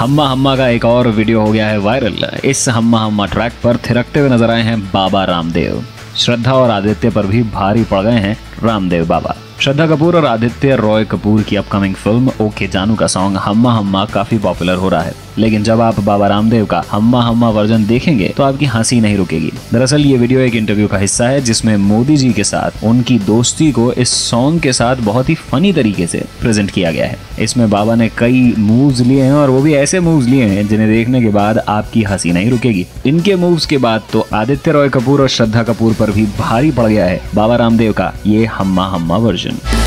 हम्मा हम्मा का एक और वीडियो हो गया है वायरल। इस हम्मा हम्मा ट्रैक पर थिरकते हुए नज़र आए हैं बाबा रामदेव। श्रद्धा और आदित्य पर भी भारी पड़ गए हैं रामदेव बाबा। श्रद्धा कपूर और आदित्य, रॉय कपूर की अपकमिंग फ़िल्म ओके जानू का सॉन्ग हम्मा हम्मा काफ़ी पॉपुलर हो रहा है। लेकिन जब आप बाबा रामदेव का हम्मा हम्मा वर्जन देखेंगे तो आपकी हँसी नहीं रुकेगी। दरअसल ये वीडियो एक इंटरव्यू का हिस्सा है, जिसमें मोदी जी के साथ, उनकी दोस्ती को इस सॉन्ग के साथ बहुत ही फनी तरीके से प्रेजेंट किया गया है। इसमें बाबा ने कई मूव्स लिए हैं, और वो भी ऐसे मूव्स लिए हैं, जिन्हें देखने के बाद आपकी हँसी नहीं रुकेगी। इनके मूव्स के बाद तो आदित्य रॉय कपूर और श्रद्धा कपूर पर भी भारी पड़ गया है। बाबा रामदेव का ये हम्मा हम्मा वर्जन।